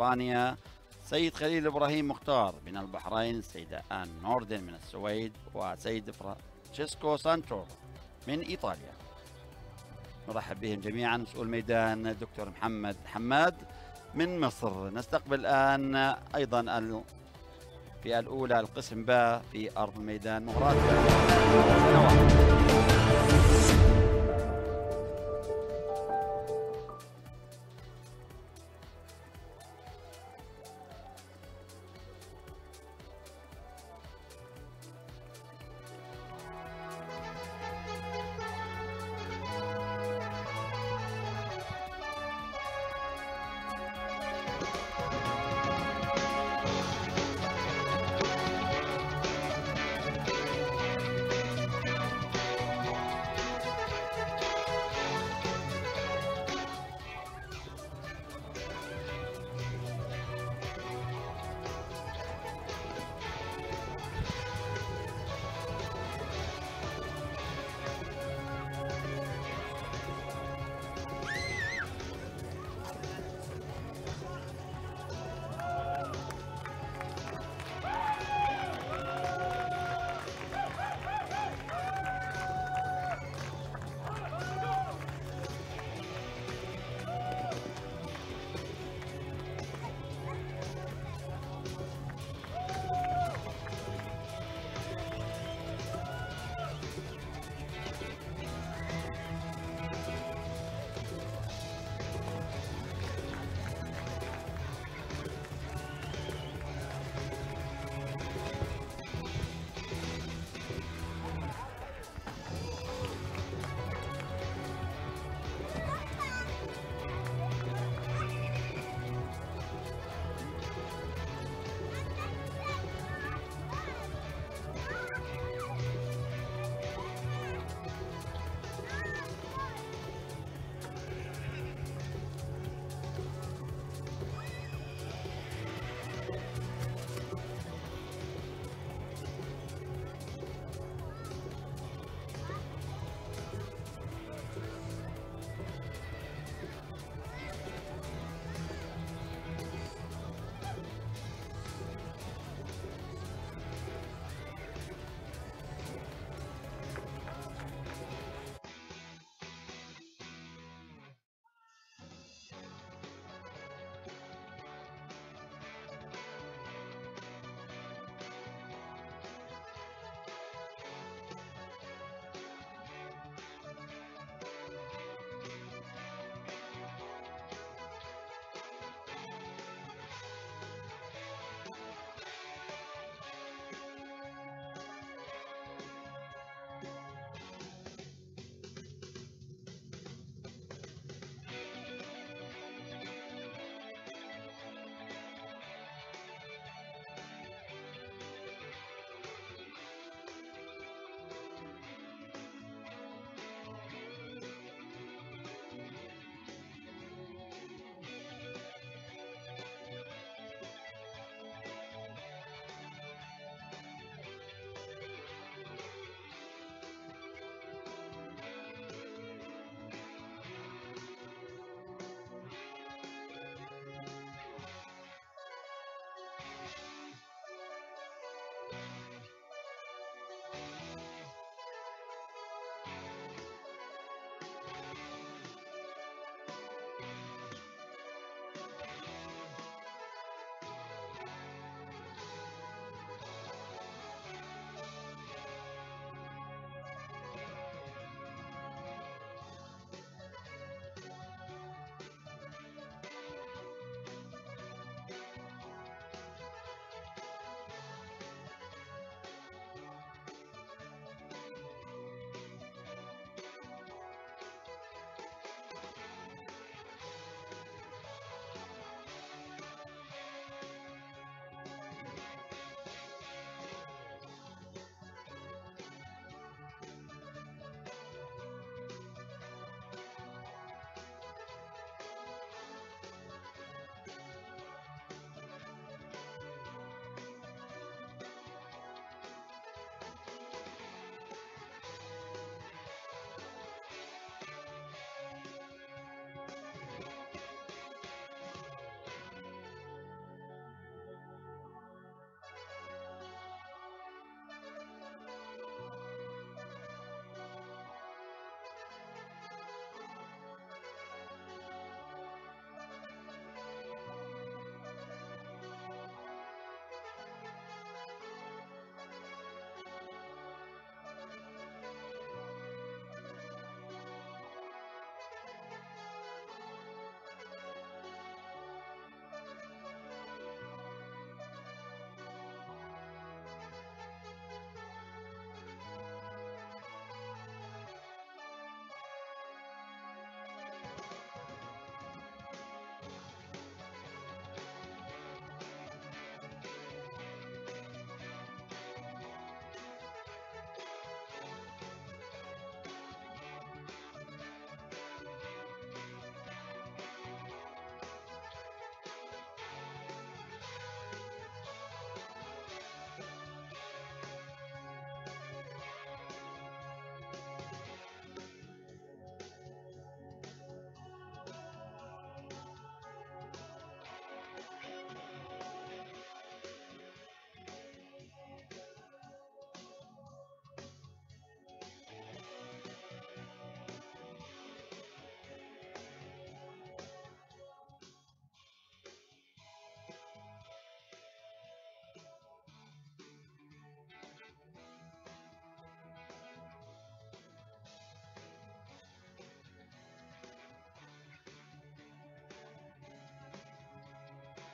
إسبانيا سيد خليل إبراهيم مختار من البحرين السيده آن نوردن من السويد وسيد فرانشيسكو سانتور من إيطاليا. نرحب بهم جميعا مسؤول ميدان الدكتور محمد حماد من مصر. نستقبل الان أيضا الفئه الأولى القسم باء في أرض الميدان مباراة.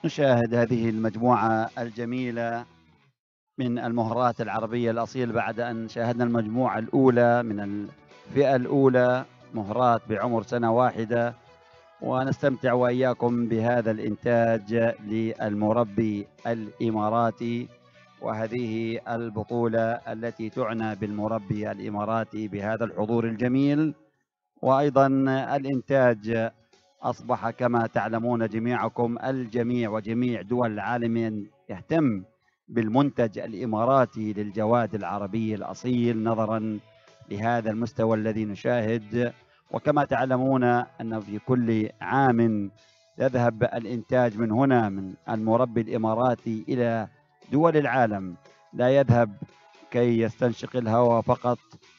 نشاهد هذه المجموعة الجميلة من المهرات العربية الأصيل بعد أن شاهدنا المجموعة الأولى من الفئة الأولى مهرات بعمر سنة واحدة. ونستمتع وإياكم بهذا الإنتاج للمربي الإماراتي. وهذه البطولة التي تعنى بالمربي الإماراتي بهذا الحضور الجميل. وأيضا الإنتاج أصبح كما تعلمون جميعكم الجميع وجميع دول العالم يهتم بالمنتج الإماراتي للجواد العربي الأصيل نظرا لهذا المستوى الذي نشاهد. وكما تعلمون أن في كل عام يذهب الإنتاج من هنا من المربي الإماراتي إلى دول العالم. لا يذهب كي يستنشق الهواء فقط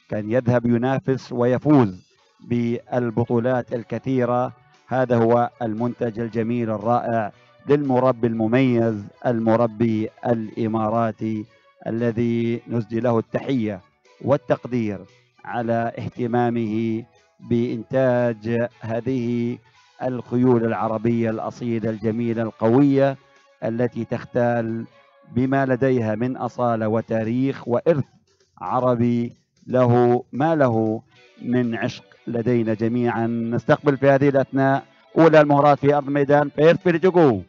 كان يذهب ينافس ويفوز بالبطولات الكثيرة هذا هو المنتج الجميل الرائع للمربي المميز المربي الإماراتي الذي نسدي له التحية والتقدير على اهتمامه بإنتاج هذه الخيول العربية الأصيلة الجميلة القوية التي تختال بما لديها من أصالة وتاريخ وإرث عربي له ما له من عشق. لدينا جميعا. نستقبل في هذه الأثناء أولى المهارات في أرض الميدان. فيرست بيرجوكو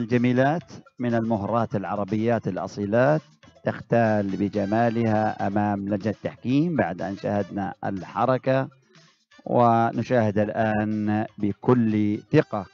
الجميلات من المهرات العربيات الأصيلات تختال بجمالها أمام لجنة التحكيم بعد أن شاهدنا الحركة ونشاهد الآن بكل ثقة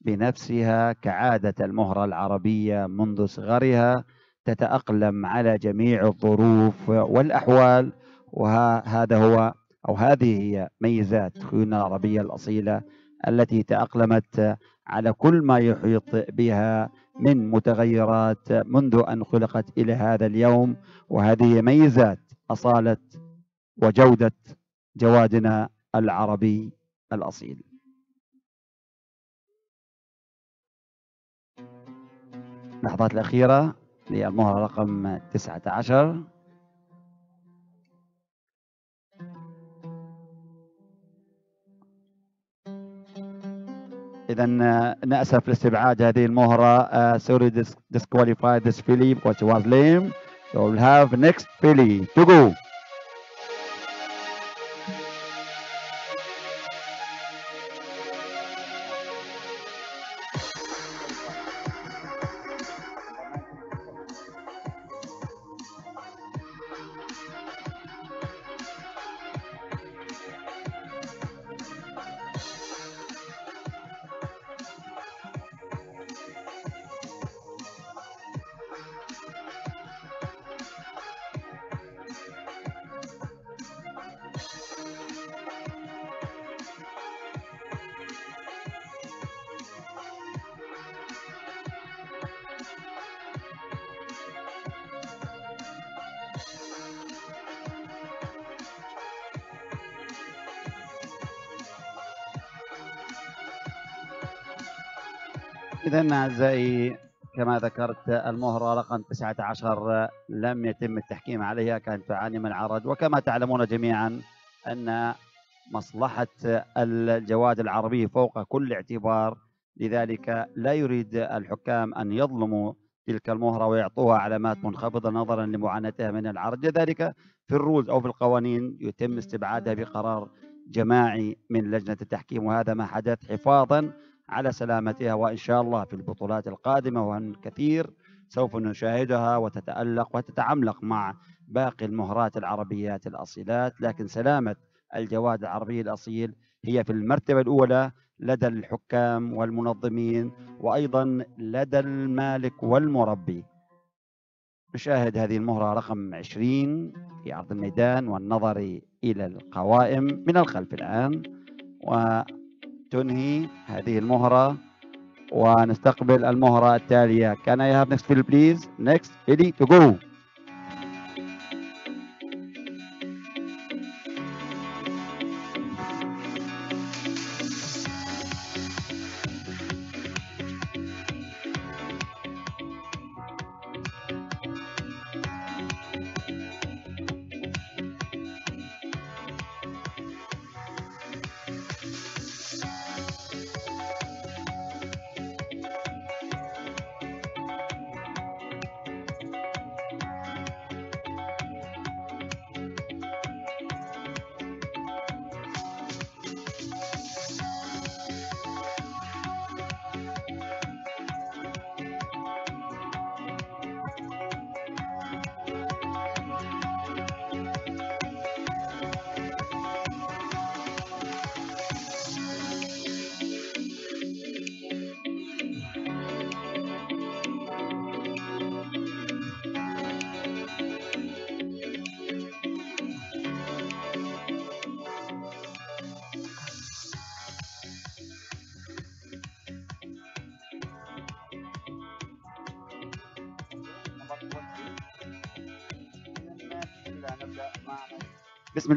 بنفسها كعادة المهرة العربية منذ صغرها تتأقلم على جميع الظروف والأحوال. وهذا هو أو هذه هي ميزات خيولنا العربية الأصيلة التي تأقلمت على كل ما يحيط بها من متغيرات منذ أن خلقت إلى هذا اليوم. وهذه ميزات أصالة وجودة جوادنا العربي الأصيل. اللحظات الأخيرة للمهرة رقم 19 اذا آه، ناسف لاستبعاد هذه المهره سوري disqualified this it was lame so we'll have next filly to go أعزائي كما ذكرت المهرة رقم 19 لم يتم التحكيم عليها كانت تعاني من عرض. وكما تعلمون جميعا أن مصلحة الجواد العربي فوق كل اعتبار لذلك لا يريد الحكام أن يظلموا تلك المهرة ويعطوها علامات منخفضة نظرا لمعاناتها من العرض. ذلك في الرولز أو في القوانين يتم استبعادها بقرار جماعي من لجنة التحكيم وهذا ما حدث حفاظا على سلامتها وإن شاء الله في البطولات القادمة وأن كثير سوف نشاهدها وتتألق وتتعملق مع باقي المهرات العربيات الأصيلات. لكن سلامة الجواد العربي الأصيل هي في المرتبة الأولى لدى الحكام والمنظمين وأيضا لدى المالك والمربي. نشاهد هذه المهرة رقم 20 في عرض الميدان والنظر إلى القوائم من الخلف الآن وتنهي هذه المهرة ونستقبل المهرة التالية Can I have next field please? Next, ready to go.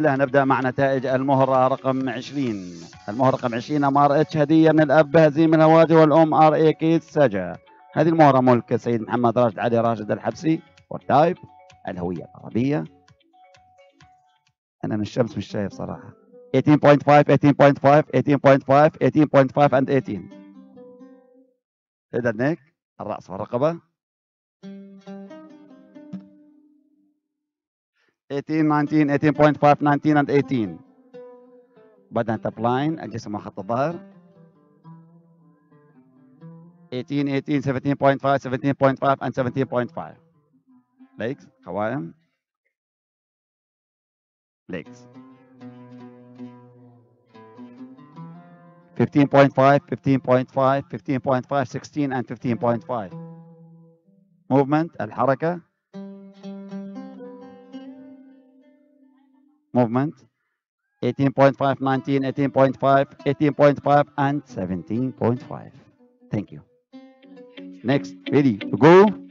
الله نبدأ مع نتائج المهرة رقم 20 المهرة رقم 20 ام ار إتش هدية من الأب هزيم الهواجي والأم آر اي كيس سجا هذه المهرة ملك السيد محمد راشد علي راشد الحبسي والتايب الهوية العربية. أنا من الشمس مش شايف صراحة. 18.5 18.5 18.5 18.5 and 18 هيد الرأس والرقبة. 18 19 18.5 19 and 18 بدأ top line الجسم وخط الظهر 18 18 17.5 17.5 and 17.5 legs قوائم legs 15.5 15.5 15.5 16 and 15.5 movement الحركة Movement 18.5, 19, 18.5, 18.5, and 17.5. Thank you. Next, ready to go.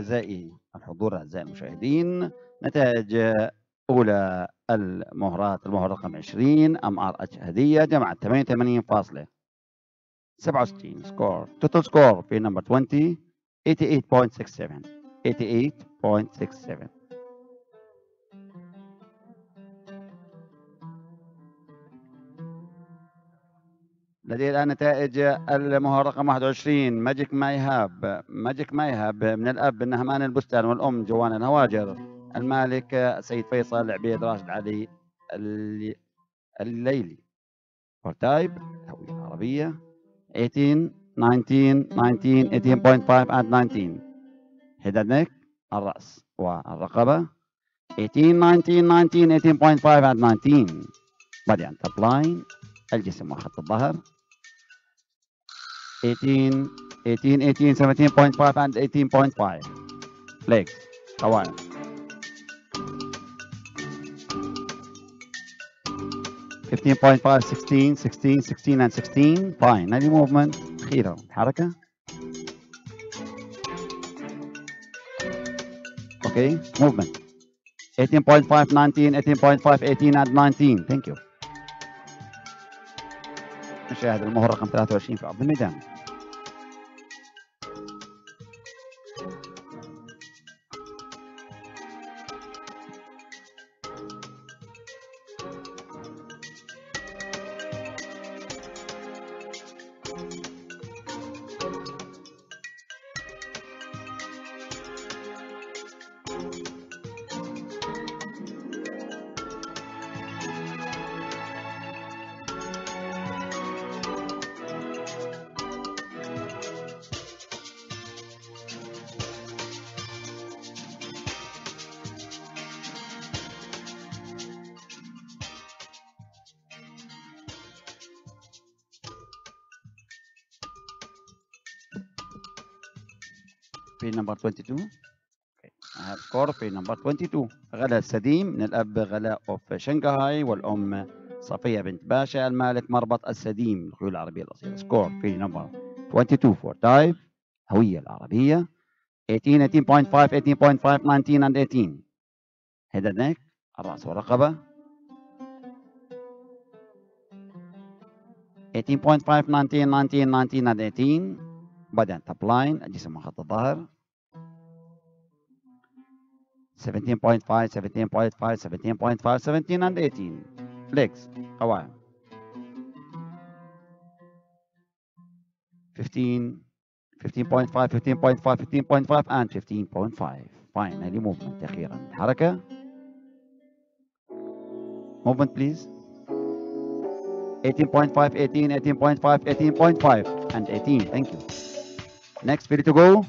أعزائي الحضور أعزائي المشاهدين نتائج أولى المهرات المهر رقم 20 أم آر أتش هدية جمعت 88 فاصلة 67 score total score filly number 20 88.67 88.67 لدي الآن نتائج المهر رقم 21 ماجيك ماي هاب ماجيك ماي هاب من الأب نهمان البستان والأم جوان الهواجر. المالك سيد فيصل عبيد راشد علي الليلي. For type هوية عربية 18 19 19 18.5 and 19 head and neck. الرأس والرقبة. 18 19 19 18.5 and 19 بعدين top line. الجسم وخط الظهر. 18 18 18 17.5 and 18.5 legs قوائم 15.5 16 16 16 and 16 fine any movement أخيرا حركة okay movement 18.5 19 18.5 18 and 19 thank you نشاهد المهر رقم 23 في أرض الميدان number 22 I have score filly number 22 غلا السديم من الأب غلاء أوف شنغهاي والأم صفية بنت باشا المالك مربط السديم الخيول العربية الأصيلة. score filly number 22 for type هوية العربية. 18 18.5 18.5 19 and 18 head and neck الرأس والرقبة. 18.5 19 19 19 and 18 بعدين توب لاين الجسم وخط الظهر. 17.5 17.5 17.5 17 and 18 legs قوائم 15 15.5 15.5 15.5 and 15.5 finally movement أخيرا حركة movement please 18.5 18 18.5 18.5 and 18 thank you Next, ready to go.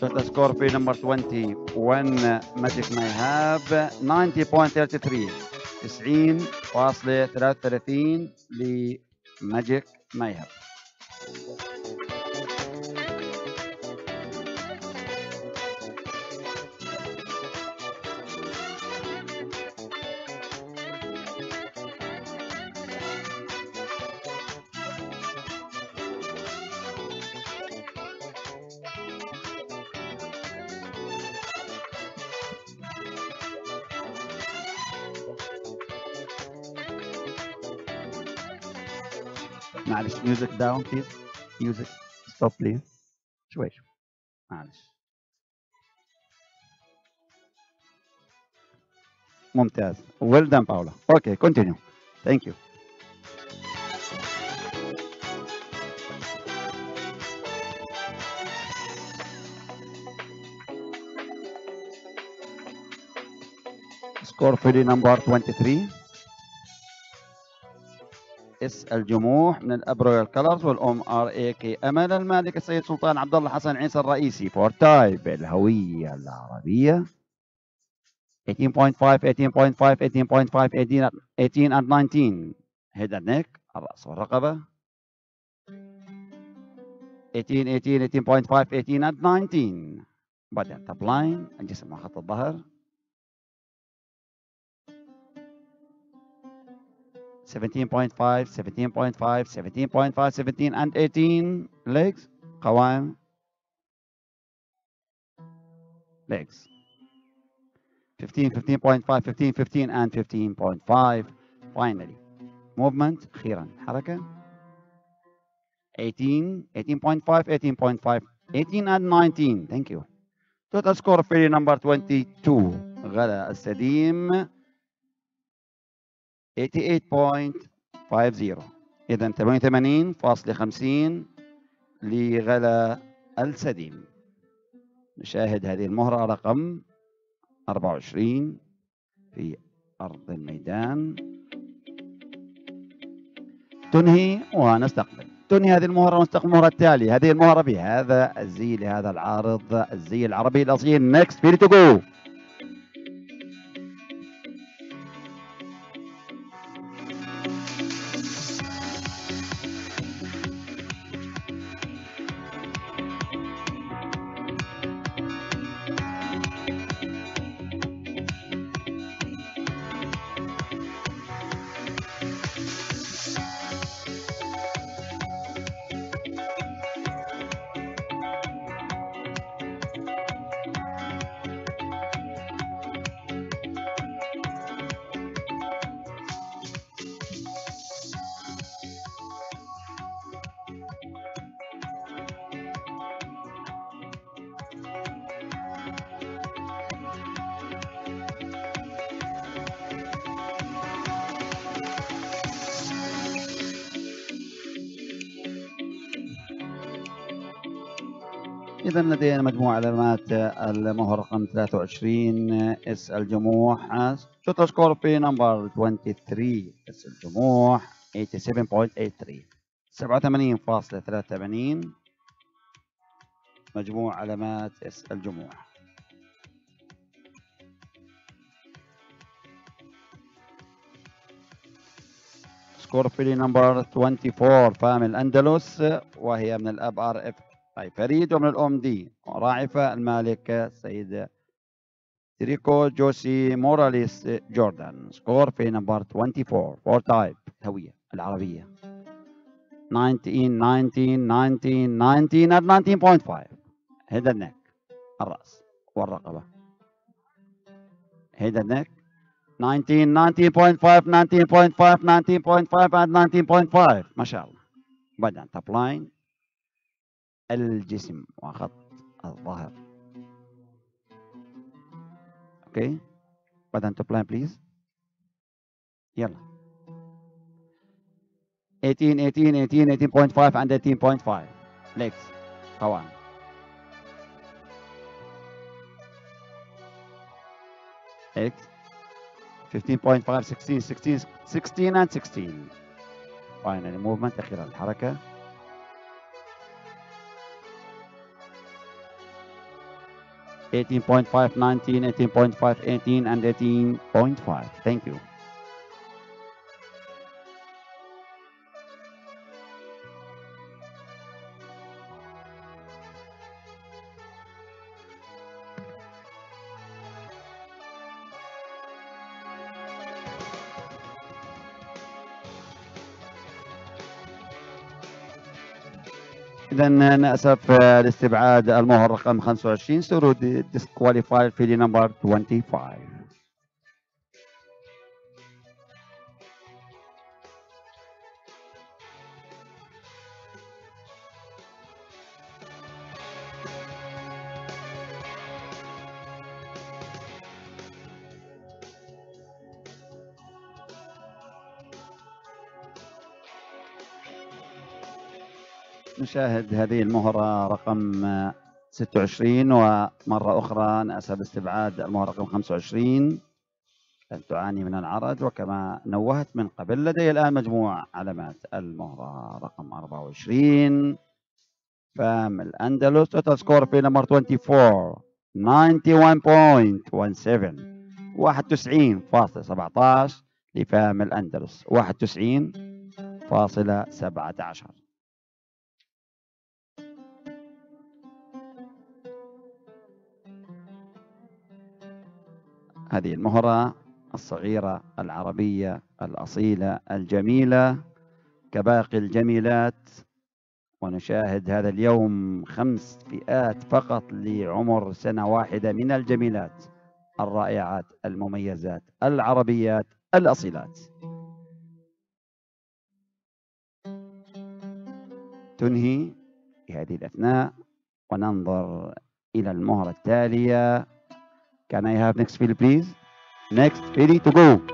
Total score for number 21 Magic may have 90.33 90.33 لماجيك مايهاب معلش ميوزك داون بليز ميوزك ستوب بليز شوي شوي معلش ممتاز well done Paula okay continue thank you score for the number 23 اس الجموح من الأب رويال كلرز والأم آر اي كي أمل المالك السيد سلطان عبد الله حسن عيسى الرئيسي for type الهوية العربية. 18.5 18.5 18.5 18 18 and 19 head and neck الرأس والرقبة. 18 18 18.5 18 and 19 body and top line الجسم خط الظهر. 17.5 17.5 17.5 17 and 18 legs قوائم legs 15 15.5 15 15 and 15.5 finally movement أخيرا حركة 18 18.5 18.5 18 and 19 thank you total score for number 22 غلا السديم 88.50 إذا 88.50 لغلا السديم. نشاهد هذه المهرة رقم 24 في أرض الميدان. تنهي ونستقبل. تنهي هذه المهرة ونستقبل المهرة التالية. هذه المهرة بهذا الزي لهذا العارض الزي العربي الأصيل. next filly to go لدينا مجموعة علامات المهر رقم 23 إس الجموح. filly number 23 إس الجموح؟ 87.83 87.83 مجموع علامات إس الجموح. score filly number 24 فام الأندلس وهي من الأب آر إف طيب فريد ومن الأم دي راعفة المالك السيد تريكو جوسي موراليس جوردان score filly number 24 for type الهوية العربية. 19 19 19 19 at 19.5 head and neck الرأس والرقبة. هيد النك 19 19.5 19.5 19.5 and 19.5 ما شاء الله. body and top line الجسم وخط الظهر. okay body and line please يلا. 18 18 18 18.5 and 18.5 legs طبعا. X 15.5 16 16 16 and 16 finally movement أخيرا. الحركة. 18.5, 19, 18.5, 18, and 18.5. Thank you. اذا نأسف لاستبعاد المهر رقم 25 سرود disqualified filly number 25 نشاهد هذه المهرة رقم 26 ومرة أخرى نأسف استبعاد المهرة رقم 25 تعاني من العرج وكما نوهت من قبل لدي الآن مجموع علامات المهرة رقم 24 فام الأندلس total score filly number 24 91.17 91.17 لفام الأندلس 91.17 هذه المهرة الصغيرة العربية الأصيلة الجميلة كباقي الجميلات. ونشاهد هذا اليوم خمس فئات فقط لعمر سنة واحدة من الجميلات الرائعات المميزات العربيات الأصيلات. تنهي في هذه الأثناء وننظر إلى المهرة التالية. Can I have next field, please? Next, ready to go.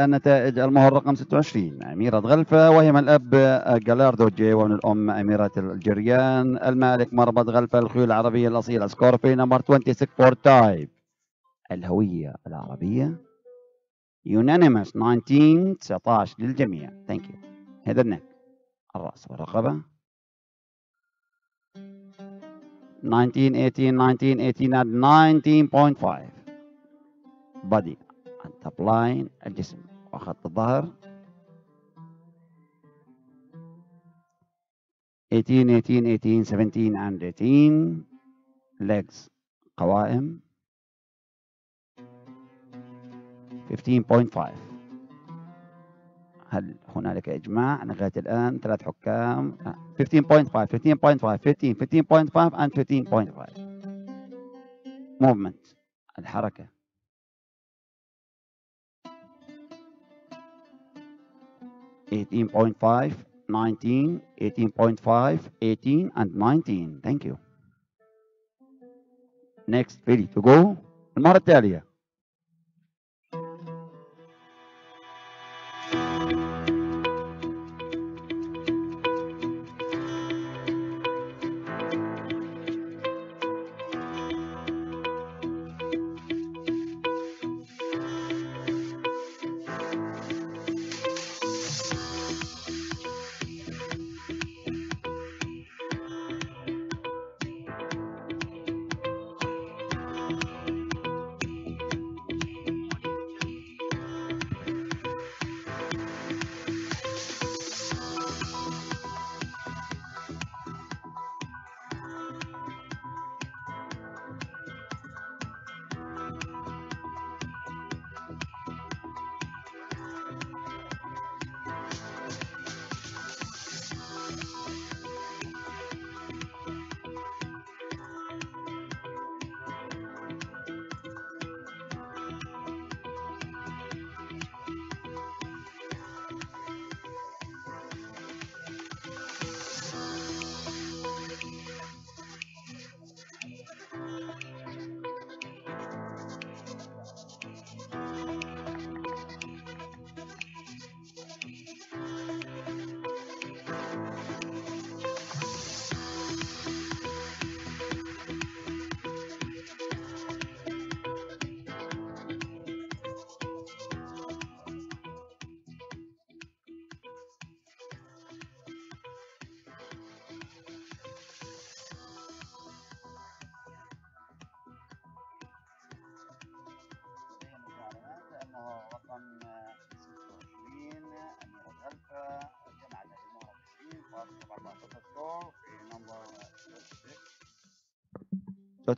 لدي الآن نتائج المهر رقم 26 أميرة غلفة وهي من الأب جالاردو جي ومن الأم أميرة الجريان. المالك مربط غلفة الخيول العربية الأصيلة score filly number 26 for type. الهوية العربية unanimous 19 19 للجميع. thank you head and neck. الرأس والرقبة. 19 18 19 18 and 19.5 body. And top line الجسم. وخط الظهر. 18 18 18 17 and 18 legs قوائم. 15.5 هل هنالك إجماع؟ لغاية الآن ثلاث حكام. 15.5 15.5 15 15.5 and 15.5 movement. الحركة. Eighteen point five, nineteen, eighteen point five, eighteen, and 19. Thank you. Next, ready to go. المرة التالية.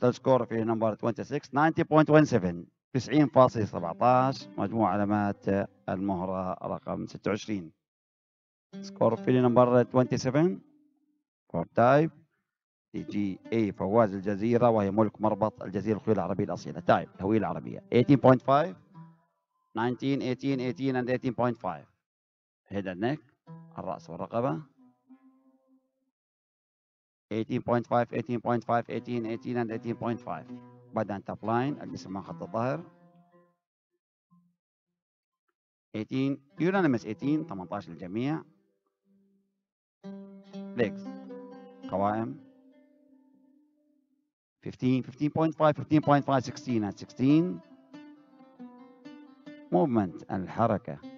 total score filly number 26 90.17 90.17 مجموع علامات المهرة رقم 26 score filly number 27 for type تي جي إي فواز الجزيرة وهي ملك مربط الجزيرة الخيول العربية الأصيلة. type الهوية العربية. 18.5 19 18 18 and 18.5 head and neck الرأس والرقبة. 18.5 18.5 18 18 and 18.5 body and line الجسم ما خط الظهر 18 unanimous 18 18 للجميع. Legs قوائم. 15 15.5 15.5 16 16 movement الحركه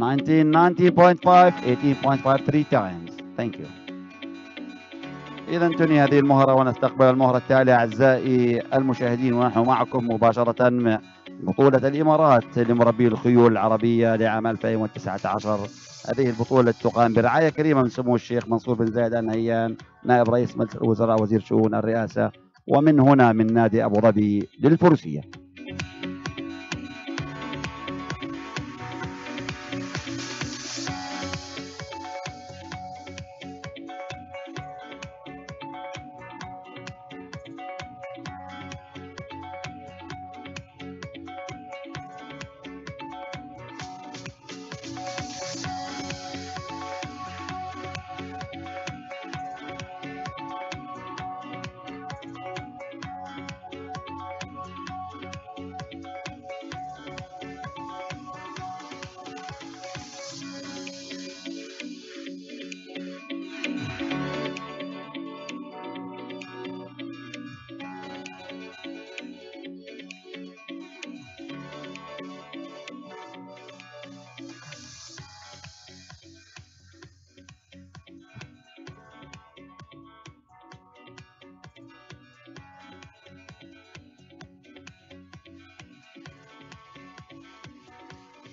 19.5 times. times thank you اذا تنهي هذه المهرة ونستقبل المهرة التالية أعزائي المشاهدين ونحن معكم مباشرة بطولة الإمارات لمربي الخيول العربية لعام 2019 هذه البطولة تقام برعاية كريمة من سمو الشيخ منصور بن زايد آل نهيان نائب رئيس مجلس الوزراء وزير شؤون الرئاسة ومن هنا من نادي أبو ظبي للفروسية.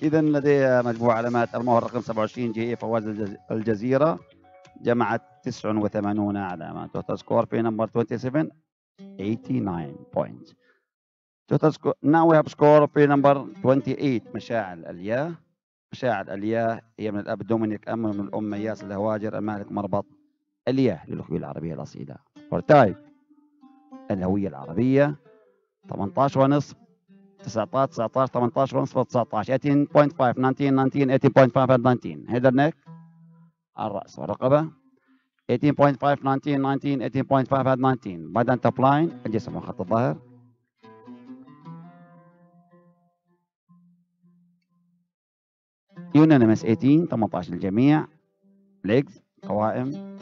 إذا لديها مجموع علامات. المهر رقم 27 جي فواز الجزيرة جمعت 89 علامة total score filly number 27 89 points total score now we have score filly number 28 مشاعل الياه مشاعل الياه هي من الأب دومينيك أم من الأم مياس الهواجر المالك مربط. الياه للخيول العربية الأصيلة. for type. الهوية العربية 18 ونصف. 19 19 18 ونصف 19 18.5 19 19 18.5 19 head and neck. الرأس والرقبة 18.5 19 19 18.5 19 body and top line الجسم وخط الظهر. unanimous 18 18 للجميع. legs قوائم.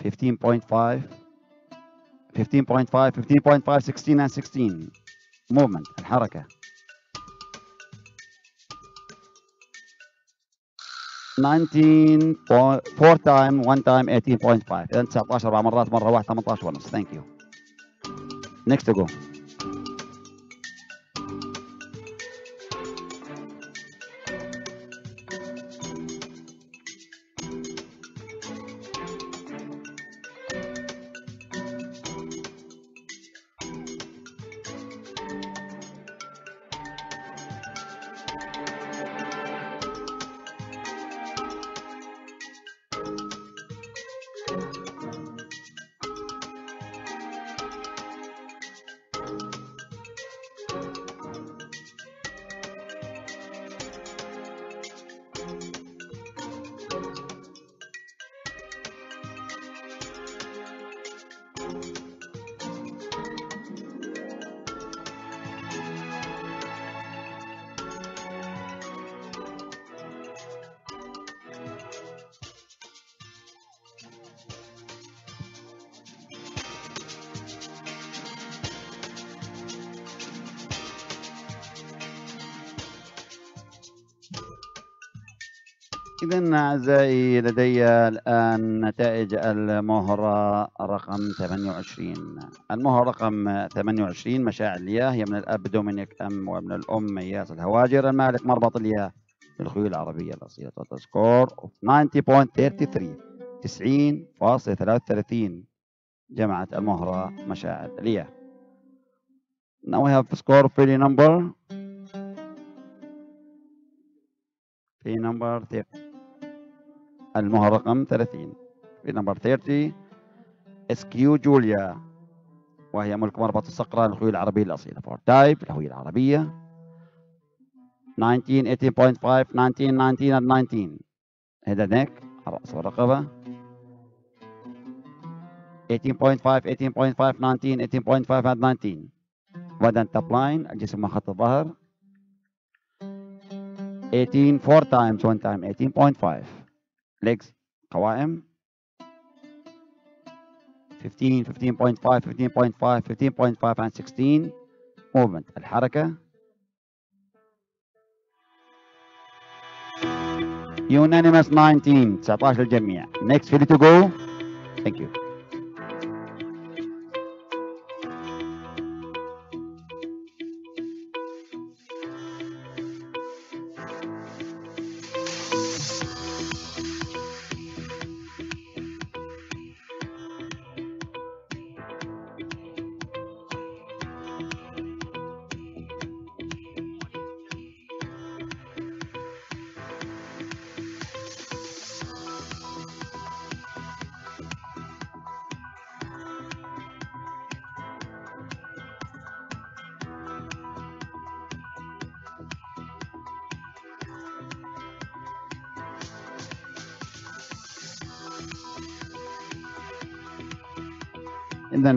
15.5 15.5 15.5 16 and 16 movement الحركة. 19 4 time 1 time 18.5 اذا 19 أربع مرات مرة واحدة 18 ونص. thank you next go لدي الآن نتائج المهرة رقم 28 المهرة رقم 28 مشاعل الياه هي من الأب دومينيك أم ومن الأم مياس الهواجر المالك مربط الياه للخيول العربية الأصيلة total score 90.33 90.33 جمعت المهرة مشاعل الياه. Now we have score filly number. filly number 30 المهر رقم 30 filly number 30 اسكيو جوليا. وهي ملك مربط الصقرة للخيول العربية الأصيلة for type الهوية العربية. 19 18.5 19 19 and 19 head and neck الرأس والرقبة 18.5 18.5 19 18.5 and 19 body and top line الجسم خط الظهر. 18 4 times 1 time 18.5 legs قوائم 15 15.5 15.5 15.5 and 16 movement الحركة unanimous 19 19 للجميع next ready to go thank you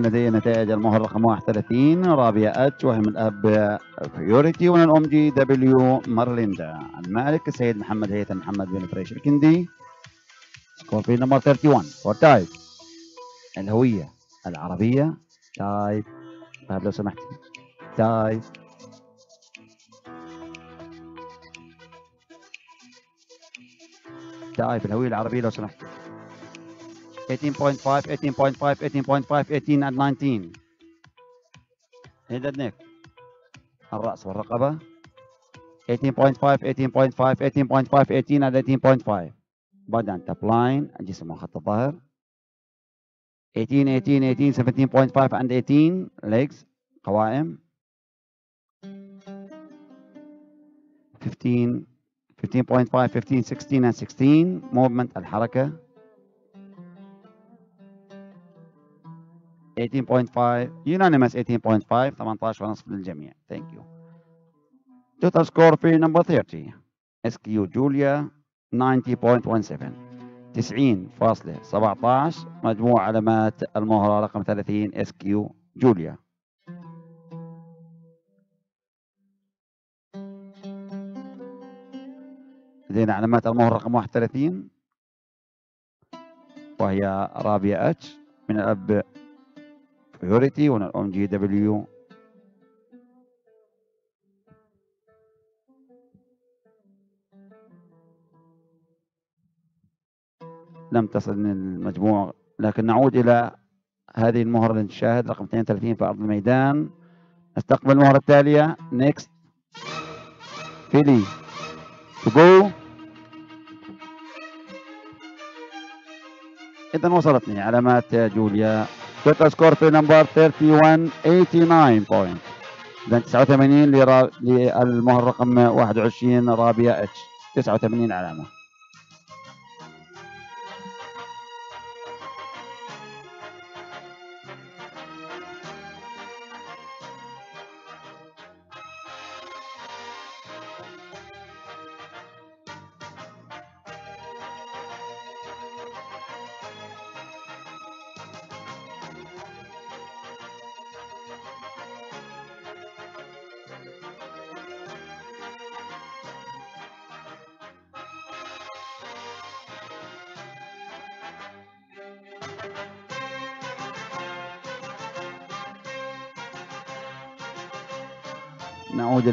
لدي نتائج المهر رقم 31 رابية أتش وهي من الأب فيوريتي ومن الأم جي دبليو مارليندا. المالك السيد محمد هيثم محمد بن فريش الكندي. score filly number 31 for type الهوية. العربية. type طيب لو سمحت. type type الهوية العربية لو سمحت. 18.5 18.5 18.5 18 and 19 هيدا النك الرأس والرقبة 18.5 18.5 18.5 18 and 18.5 بعدين توب لاين الجسم وخط الظهر. 18 18 18 17.5 and 18 legs قوائم. 15 15.5 15 16 and 16 movement الحركة. 18.5 unanimous 18.5 18 ونصف للجميع. Thank you. Total score في number 30 SQ جوليا 90.17 90.17 مجموع علامات المهرة رقم 30 SQ جوليا لدينا علامات المهر رقم 31 وهي رابيا اتش من الأب ومن الام جي دبليو لم تصل المجموع لكن نعود إلى هذه المهرة اللي نشاهد رقم 32 في أرض الميدان. نستقبل المهرة التالية. next filly two إذا وصلتني علامات جوليا. total score filly number 31 89 point إذا 89 للمهر رقم 21 رابيا إتش. 89 علامة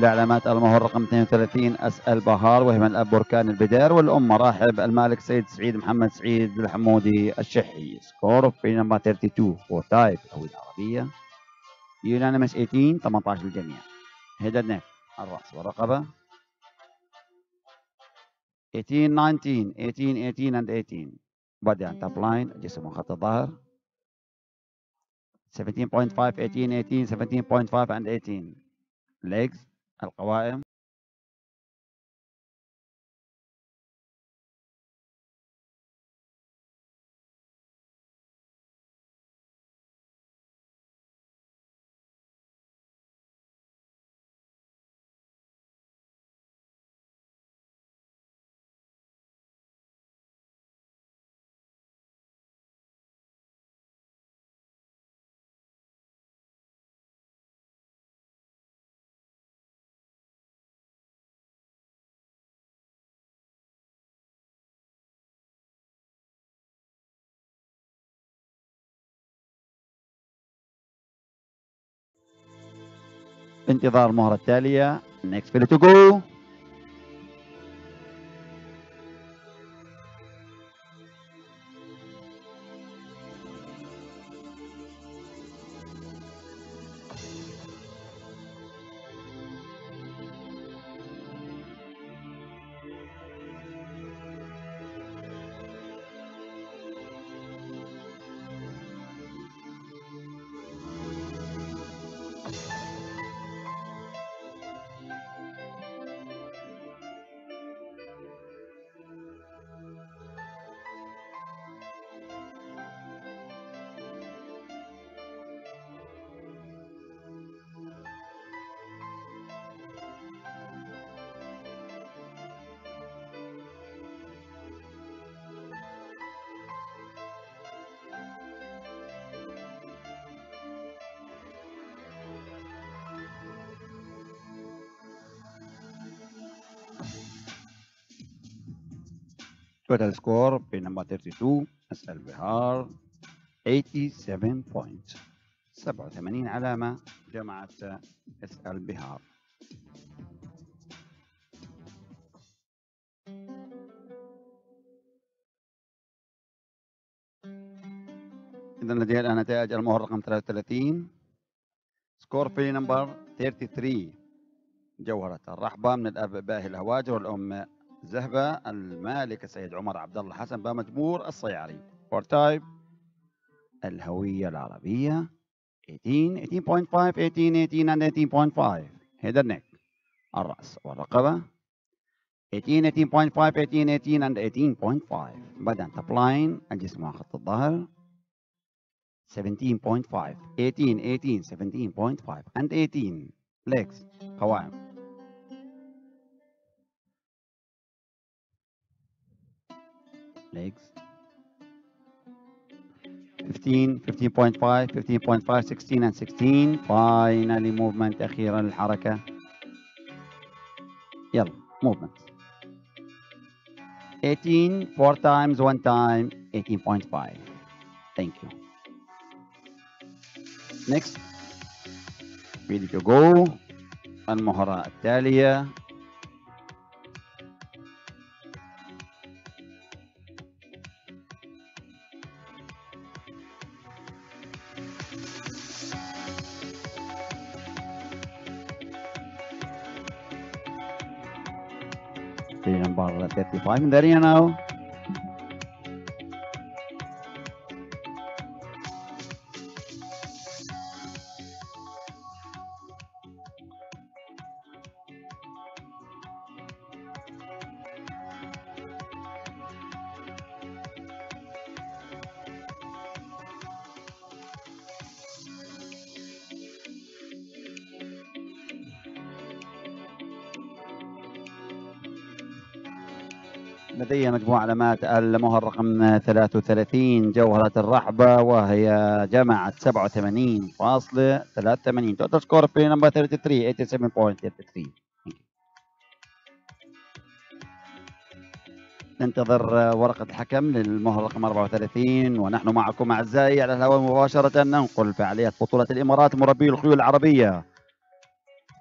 إلى المهر رقم 32 أسأل بهار وهي من الأب بركان البدار والأم مراحب المالك سيد سعيد محمد سعيد الحمودي الشحي. score filly number 32 for type الهوية العربية unanimous 18 18 للجميع head neck الرأس والرقبة 18 19 18 18 and 18 body and top line جسم وخط الظهر. 17.5 18 18 17.5 and 18 legs. القوائم. انتظار المهرة التالية. Next. To go. Total score filly number 32 اسأل بهار 87 points. 87 علامة جمعت اسأل بهار. إذا لديها الآن نتائج المهر رقم 33 score filly number 33 جوهرة الرحبة من الأب باهي الهواجر والأم زهبة المالك السيد عمر عبد الله حسن بمجبور الصياري. for type الهوية العربية 18 18.5 18 18 and 18.5 head and neck الرأس والرقبة 18 18.5 18 18 and 18.5 body and top line الجسم وخط الظهر 17.5 18 18 17.5 and 18 legs. قوائم. Legs 15 15.5 15.5 16 and 16 finally movement أخيرا الحركة يلا movement 18 4 times 1 time 18.5 thank you next ready to go المهرة التالية Why isn't that here now? لدي مجموعة علامات المهر رقم 33 جوهرة الرحبة وهي جمعت 87.83 total score filly number 33 87.33 ننتظر ورقة الحكم للمهر رقم 34 ونحن معكم أعزائي على الهواء مباشرة. ننقل فعالية بطولة الإمارات مربي الخيول العربية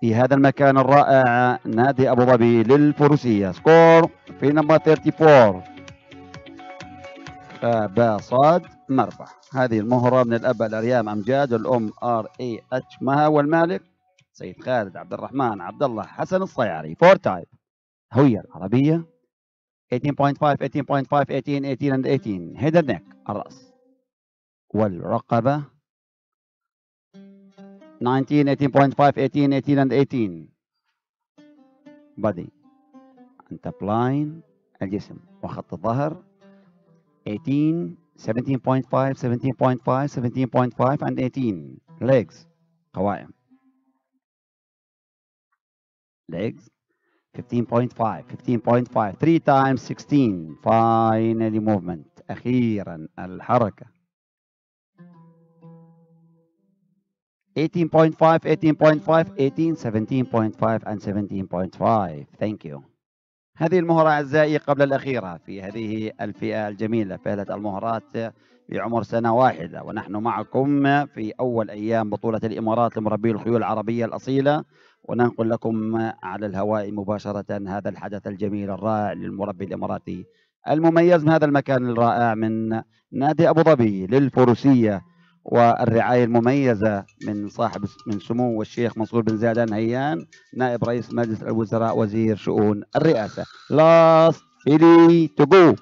في هذا المكان الرائع نادي أبو ظبي للفروسية. score filly number 34 با صاد مربح هذه المهرة من الأب الأريام أمجاد والأم REH مها والمالك سيد خالد عبد الرحمن عبد الله حسن الصياري. for type هوية العربية. 18.5 18.5 18 18 and 18 head neck الرأس. والرقبة. 19 18.5 18 18 and 18 body. انت بلاين الجسم وخط الظهر 18 17.5 17.5 17.5 and 18 legs قوائم legs 15.5 15.5 3 times 16 finally movement أخيرا الحركة 18.5 18.5 18 17.5 and 17.5 thank you هذه المهرة أعزائي قبل الأخيرة في هذه الفئة الجميلة فئة المهرات في عمر سنة واحدة. ونحن معكم في أول أيام بطولة الإمارات لمربي الخيول العربية الأصيلة. وننقل لكم على الهواء مباشرة هذا الحدث الجميل الرائع للمربي الإماراتي المميز من هذا المكان الرائع من نادي أبو ظبي للفروسية. والرعاية المميزة من صاحب من سمو الشيخ منصور بن زايد نهيان نائب رئيس مجلس الوزراء وزير شؤون الرئاسة. Last three to go.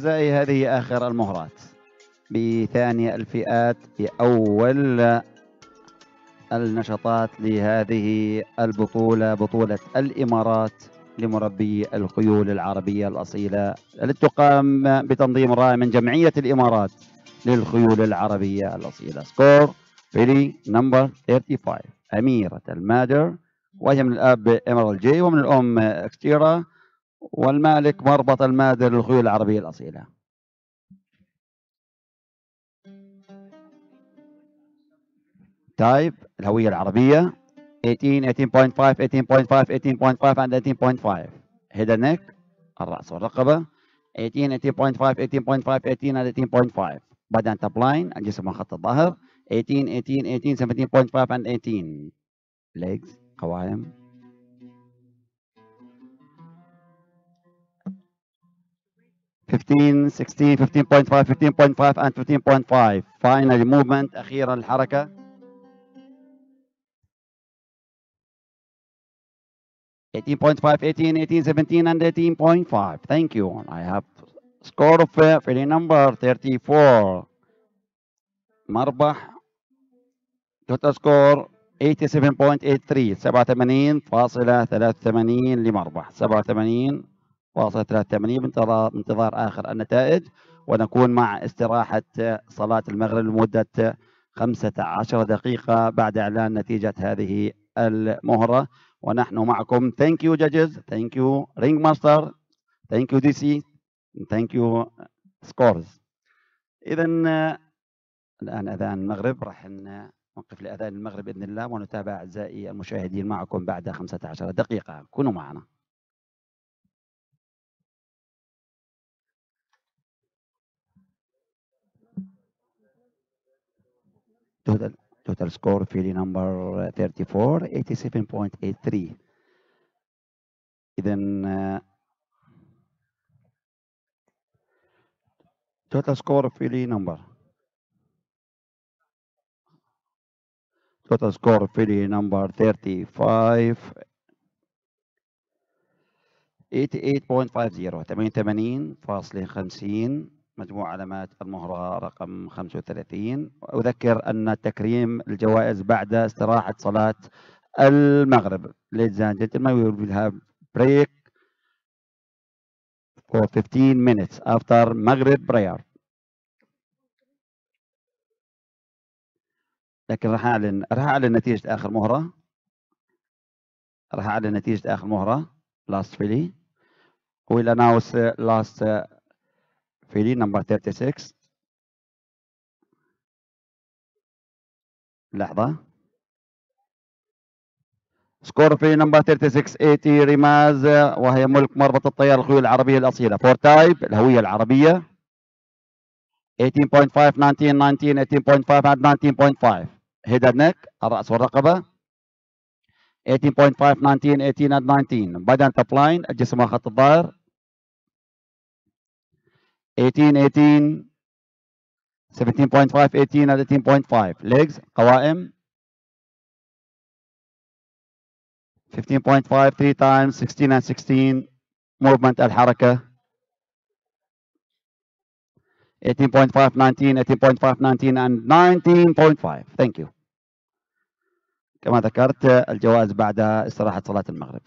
أعزائي هذه آخر المهرات. بثاني الفئات في أول النشاطات لهذه البطولة بطولة الإمارات لمربي الخيول العربية الأصيلة التي تقام بتنظيم رائع من جمعية الإمارات للخيول العربية الأصيلة. score filly number 35 أميرة المادر وهي من الأب ايمرال J ومن الأم إكستيرا. والمالك مربط المادر للخيول العربية الأصيلة. type الهوية العربية 18 18.5 18.5 18.5 and 18.5 head and neck الرأس والرقبة 18 18.5 18.5 18 and 18.5 body top line الجسم من خط الظهر 18 18 18 17.5 and 18 legs قوائم. Fifteen, sixteen, fifteen point five, fifteen point five, and fifteen point five. Finally, movement. أخيرا الحركة. 18.5, 18, 18, 17, and 18.5. Thank you. I have score of uh, number 34. مربح total score 87.83 87.83 لمربح 87 فاصلة 83 بانتظار بانتظار آخر النتائج ونكون مع استراحة صلاة المغرب لمدة 15 دقيقة بعد إعلان نتيجة هذه المهرة. ونحن معكم. Thank you judges. Thank you ringmaster. Thank you DC thank you scores. إذا الآن أذان المغرب. راح نوقف لأذان المغرب بإذن الله ونتابع أعزائي المشاهدين معكم بعد 15 دقيقة. كونوا معنا. Total total score field number 34 87.83 اذا total score field number total score field number 35 88.50 88.50 مجموع علامات المهرة رقم 35 وأذكر أن تكريم الجوائز بعد استراحة صلاة المغرب. Ladies and gentlemen, we will have break for 15 minutes after Maghrib prayer. لكن راح أعلن راح أعلن نتيجة آخر مهرة. راح أعلن نتيجة آخر مهرة. Last filly will announce last filly number 36 لحظة. score filly number 36 AT رماز وهي ملك مربط الطيار الخيول العربية الأصيلة. for type الهوية العربية. 18.5 19 19 18.5 and 19.5 head neck الرأس والرقبة. 18.5 19 18 and 19 body top line الجسم وخط الظهر. 18 18 17.5 18 and 18.5 legs قوائم 15.5 3 times 16 and 16 movement الحركة 18.5 19 18.5 19 and 19.5 thank you. كما ذكرت الجوائز بعد استراحة صلاة المغرب.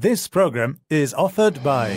This program is offered by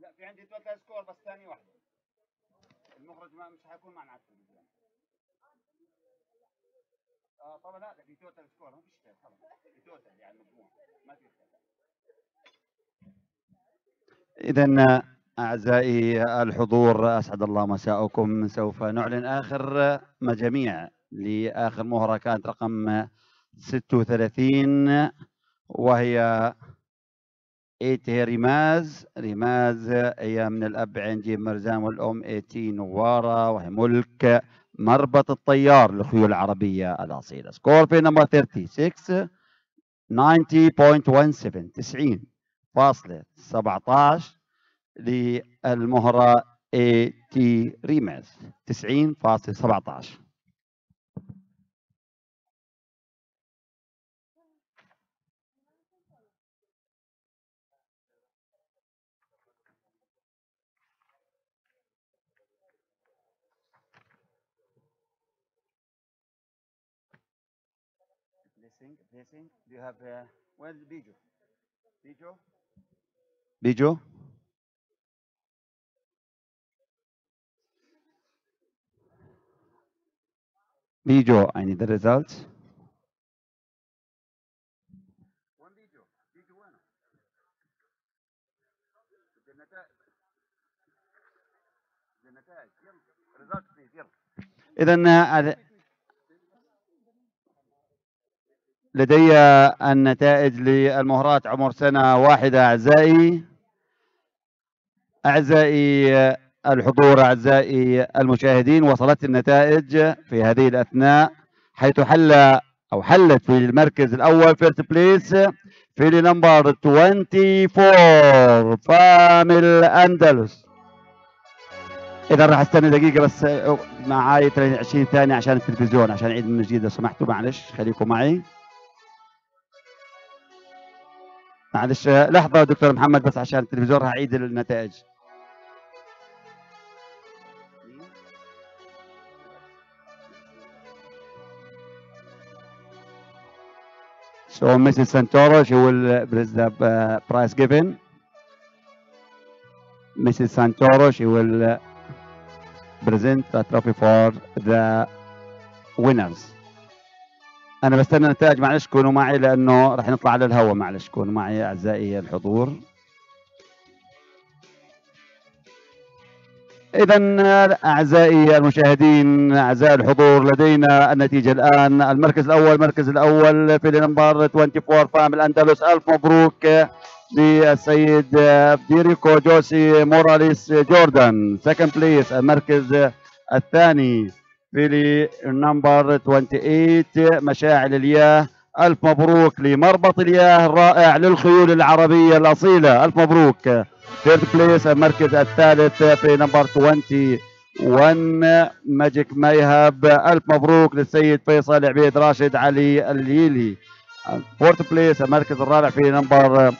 لا في عندي total score بس ثاني واحدة. المخرج ما مش حيكون معنا على التلفزيون آه طبعا لا في total score ما فيش خلاص في total يعني مجموع ما في إذا أعزائي الحضور أسعد الله مساءكم. سوف نعلن آخر مجاميع. لآخر مهرة كانت رقم 36 وهي AT رماز رماز هي من الأب عين جيم مرزان والأم AT نوارة وهي ملك مربط الطيار للخيول العربية الأصيلة score filly number 36 90.17 90 فاصلة 17 للمهرة AT ريماز 90.17 Do you have uh, where's Bijo? Bijo? Bijo? Bijo, I need the results. وين بيجو؟ بيجو وينه؟ النتائج النتائج يلا result please يلا اذا لدي النتائج للمهرات عمر سنة واحدة أعزائي. أعزائي الحضور أعزائي المشاهدين وصلت النتائج في هذه الأثناء حيث حل أو حلت في المركز الأول first place filly number 24 فامل أندلس. إذا راح أستنى دقيقة بس معاي 20 ثانية عشان التلفزيون عشان أعيد من جديد لو سمحتوا معلش خليكم معي. معلش لحظة دكتور محمد بس عشان التلفزيون أعيد النتائج So Mrs. Santoro, she will present the uh, prize given. Mrs. Santoro, she will uh, present the trophy for the winners. أنا بستنى النتائج معلش كونوا معي لأنه راح نطلع على الهواء معلش كونوا معي أعزائي الحضور. اذا أعزائي المشاهدين أعزائي الحضور لدينا النتيجة الآن. المركز الأول المركز الأول filly number 24 فام الأندلس. ألف مبروك للسيد ديريكو جوسي موراليس جوردان. second place المركز الثاني. filly number 28 مشاعل الياه ألف مبروك لمربط الياه الرائع للخيول العربية الأصيلة. ألف مبروك. third place المركز الثالث filly number 21 ماجيك ميهب ألف مبروك للسيد فيصل عبيد راشد علي الليلي. fourth place المركز الرابع filly number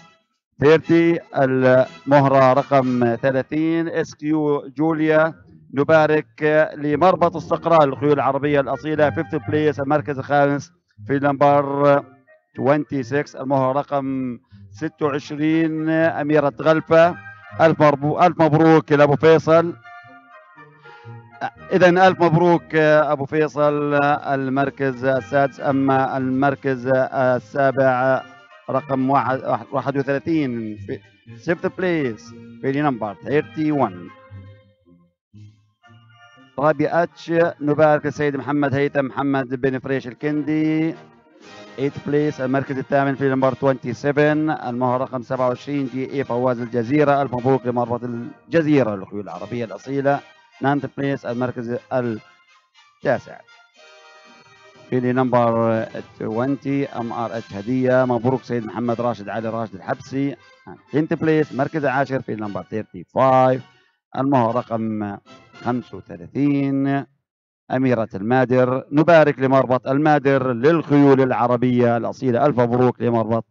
30 المهرة رقم 30 SQ جوليا. نبارك لمربط الصقراء للخيول العربية الأصيلة fifth place المركز الخامس filly number 26 المهر رقم 26 أميرة غلفة. ألف ألف مبروك لأبو فيصل. إذا ألف مبروك أبو فيصل المركز السادس. أما المركز السابع رقم 31 في 7 place filly number 31 رابي اتش نبارك السيد محمد هيثم محمد بن فريش الكندي. 8 place المركز الثامن filly number 27 المهر رقم 27 JA فواز الجزيرة الف مبروك لمربط الجزيرة للخيول العربية الأصيلة. 9 place المركز التاسع. filly number 20 MRH هدية مبروك سيد محمد راشد علي راشد الحبسي 10 place المركز العاشر filly number 35 المهر رقم 35 أميرة المادر. نبارك لمربط المادر للخيول العربية الأصيلة. ألف مبروك لمربط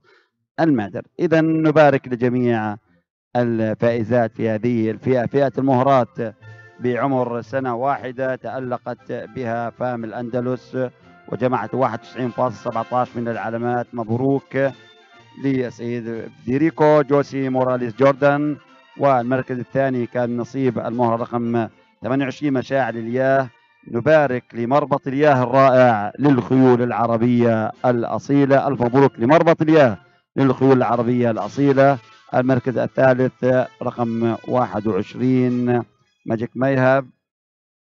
المادر. إذا نبارك لجميع الفائزات في هذه الفئة. فئة المهرات بعمر سنة واحدة تألقت بها فام الأندلس وجمعت 91.17 من العلامات. مبروك للسيد فيديريكو جوسي موراليس جوردان. والمركز الثاني كان نصيب المهرة رقم 28 مشاعل الياه نبارك لمربط الياه الرائع للخيول العربية الأصيلة. ألف مبروك لمربط الياه للخيول العربية الأصيلة. المركز الثالث رقم 21 ماجيك ميهب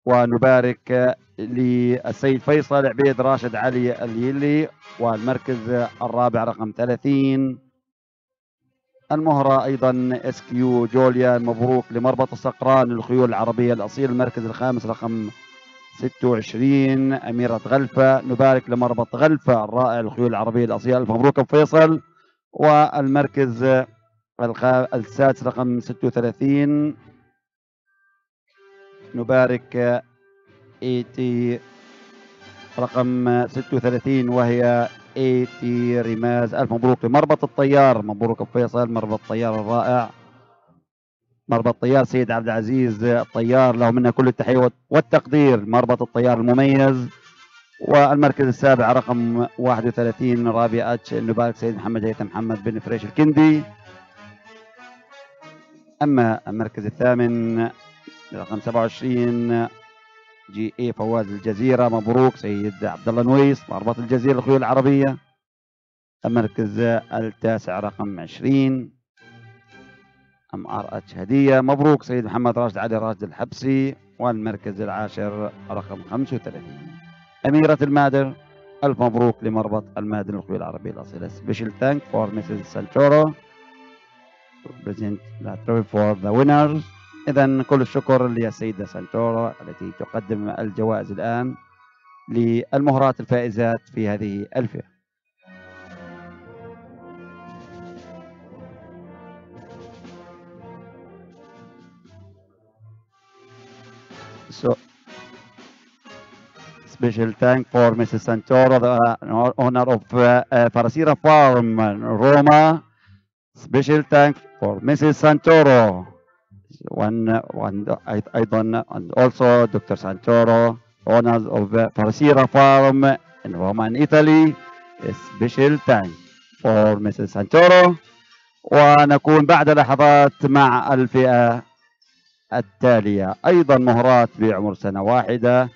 ونبارك للسيد فيصل عبيد راشد علي اليلي. والمركز الرابع رقم 30 المهرة أيضا SQ جوليا مبروك لمربط الصقران للخيول العربية الأصيل المركز الخامس رقم 26 أميرة غلفة. نبارك لمربط غلفة الرائع الخيول العربية الأصيلة ألف مبروك أبو فيصل. والمركز السادس رقم 36 نبارك ايتي رقم 36 وهي إيتي رماز. ألف مبروك لمربط الطيار. مبروك أبو فيصل. مربط الطيار الرائع. مربط الطيار سيد عبد العزيز. الطيار له منا كل التحية والتقدير. مربط الطيار المميز. والمركز السابع رقم 31 رابع H نبارك سيد محمد هيثم محمد بن فريش الكندي. أما المركز الثامن رقم 27 JA فواز الجزيرة مبروك سيد عبد الله نويس مربط الجزيرة الخيول العربية. المركز التاسع رقم 20 MRH هدية. مبروك سيد محمد راشد علي راشد الحبسي. والمركز العاشر رقم 35 أميرة المادر ألف مبروك لمربط المادر الخيول العربية. الاصيله special thank for Mrs. Santoro present the trophy for the winners. إذا كل الشكر للسيدة سانتورو التي تقدم الجوائز الآن للمهرات الفائزات في هذه الفئة So, special thank for Mrs. Santoro, the owner of uh, uh, Farasira Farm, Roma. Special thank for Mrs. Santoro. وان أيضا also دكتور سانتورو owners of فارسيرا فارم in رومان ايطالي special time for مسز سانتورو ونكون بعد لحظات مع الفئة التالية. أيضا مهرات بعمر سنة واحدة.